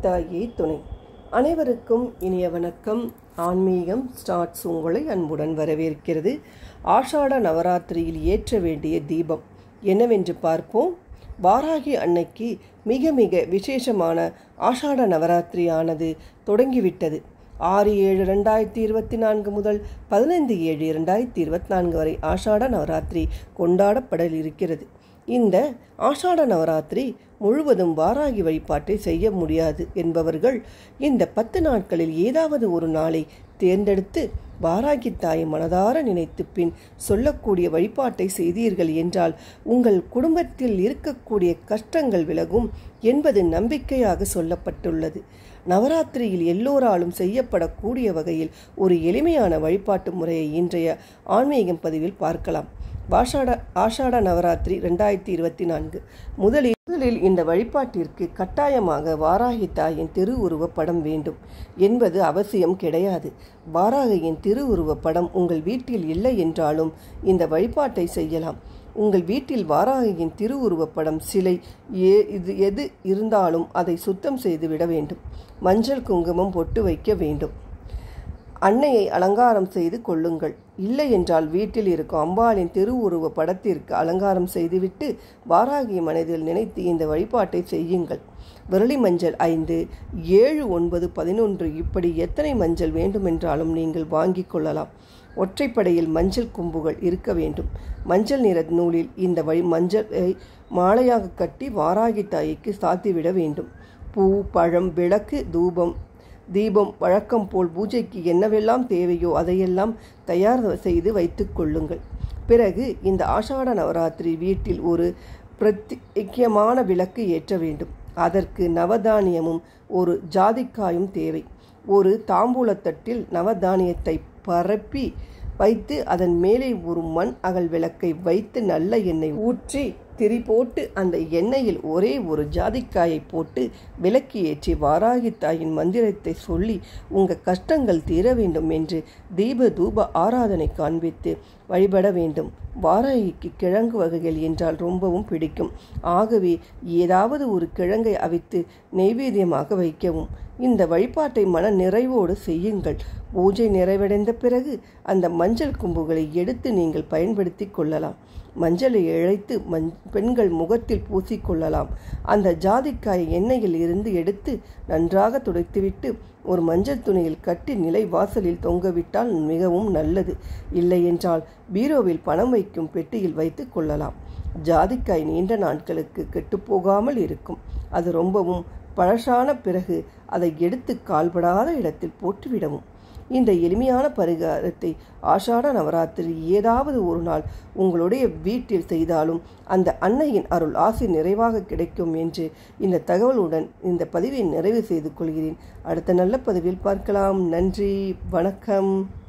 தாயே துணை. அனைவருக்கும் இனிய வணக்கம். ஆன்மீகம் ஸ்டார்ட்ஸ் உங்களை அன்புடன் வரவேற்கிறது. ஆஷாட நவராத்திரியில் ஏற்ற வேண்டிய தீபம் என்னவென்று பார்ப்போம். வாராகி அன்னைக்கு மிக மிக விசேஷமான ஆஷாட நவராத்திரியானது தொடங்கிவிட்டது. ஆறு ஏழு ரெண்டாயிரத்தி இருபத்தி நான்கு முதல் பதினைந்து ஏழு இரண்டாயிரத்தி இருபத்தி நான்கு வரை ஆஷாட நவராத்திரி கொண்டாடப்பட இருக்கிறது. இந்த ஆஷாட நவராத்திரி முழுவதும் வாராகி வழிபாட்டை செய்ய முடியாது என்பவர்கள் இந்த பத்து நாட்களில் ஏதாவது ஒரு நாளை தேர்ந்தெடுத்து வாராகி தாயை மனதார நினைத்து பின் சொல்லக்கூடிய வழிபாட்டை செய்தீர்கள் என்றால் உங்கள் குடும்பத்தில் இருக்கக்கூடிய கஷ்டங்கள் விலகும் என்பது நம்பிக்கையாக சொல்லப்பட்டுள்ளது. நவராத்திரியில் எல்லோராலும் செய்யப்படக்கூடிய வகையில் ஒரு எளிமையான வழிபாட்டு முறையை இன்றைய ஆன்மீகம் பதிவில் பார்க்கலாம். வாஷாட ஆஷாட நவராத்திரி ரெண்டாயிரத்தி இருபத்தி நான்கு. முதலில் முதலில் இந்த வழிபாட்டிற்கு கட்டாயமாக வாராகி தாயின் திருவுருவ படம் வேண்டும் என்பது அவசியம் கிடையாது. வாராகியின் திருவுருவ படம் உங்கள் வீட்டில் இல்லை என்றாலும் இந்த வழிபாட்டை செய்யலாம். உங்கள் வீட்டில் வாராகியின் திருவுருவப் படம் சிலை ஏ இது எது இருந்தாலும் அதை சுத்தம் செய்து விட வேண்டும். மஞ்சள் குங்குமம் பொட்டு வைக்க வேண்டும். அன்னையை அலங்காரம் செய்து கொள்ளுங்கள். இல்லை என்றால் வீட்டில் இருக்கும் அம்பாளின் திருவுருவ படத்திற்கு அலங்காரம் செய்துவிட்டு வாராகி மனதில் நினைத்து இந்த வழிபாட்டை செய்யுங்கள். விரலி மஞ்சள் ஐந்து ஏழு ஒன்பது பதினொன்று இப்படி எத்தனை மஞ்சள் வேண்டுமென்றாலும் நீங்கள் வாங்கிக் கொள்ளலாம். ஒற்றைப்படையில் மஞ்சள் கொம்புகள் இருக்க வேண்டும். மஞ்சள் நிற நூலில் இந்த வழி மஞ்சளை மாலையாக கட்டி வாராகி தாய்க்கு சாத்திவிட வேண்டும். பூ பழம் விளக்கு தூபம் தீபம் வழக்கம் போல் பூஜைக்கு என்னவெல்லாம் தேவையோ அதையெல்லாம் தயார் செய்து வைத்து கொள்ளுங்கள். பிறகு இந்த ஆஷாட நவராத்திரி வீட்டில் ஒரு பிரத்யேகமான விளக்கு ஏற்ற வேண்டும். அதற்கு நவதானியமும் ஒரு ஜாதிக்காயும் தேவை. ஒரு தாம்பூலத்தட்டில் நவதானியத்தை பரப்பி வைத்து அதன் மேலே ஒரு மண் அகல் விளக்கை வைத்து நல்ல எண்ணெய் ஊற்றி திரி போட்டு அந்த எண்ணெயில் ஒரே ஒரு ஜாதிக்காயை போட்டு விளக்கு ஏற்றி வாராகி தாயின் மந்திரத்தை சொல்லி உங்கள் கஷ்டங்கள் தீர வேண்டும் என்று தீப தூப ஆராதனை காண்பித்து வழிபட வேண்டும். வாராகிக்கு கிழங்கு வகைகள் என்றால் ரொம்பவும் பிடிக்கும். ஆகவே ஏதாவது ஒரு கிழங்கை அவித்து நெய்வேத்தியமாக வைக்கவும். இந்த வழிபாட்டை மன நிறைவோடு செய்யுங்கள். பூஜை நிறைவடைந்த பிறகு அந்த மஞ்சள் கும்புகளை எடுத்து நீங்கள் பயன்படுத்தி கொள்ளலாம். மஞ்சளை இழைத்து மஞ் பெண்கள் முகத்தில் பூசிக்கொள்ளலாம் அந்த ஜாதிக்காய் எண்ணெயில் இருந்து எடுத்து நன்றாக துடைத்துவிட்டு ஒரு மஞ்சள் துணியில் கட்டி நிலை வாசலில் தொங்கவிட்டால் மிகவும் நல்லது. இல்லை என்றால் பீரோவில் பணம் வைக்கும் பெட்டியில் வைத்து கொள்ளலாம். ஜாதிக்காய் நீண்ட நாட்களுக்கு கெட்டுப்போகாமல் இருக்கும். அது ரொம்பவும் பழசான பிறகு அதை எடுத்து கால்படாத இடத்தில் போட்டுவிடவும். இந்த எளிமையான பரிகாரத்தை ஆஷாட நவராத்திரி ஏதாவது ஒரு நாள் உங்களுடைய வீட்டில் செய்தாலும் அந்த அன்னையின் அருள் ஆசை நிறைவாக கிடைக்கும் என்று இந்த தகவலுடன் இந்த பதிவை நிறைவு செய்து கொள்கிறேன். அடுத்த நல்ல பதிவில் பார்க்கலாம். நன்றி. வணக்கம்.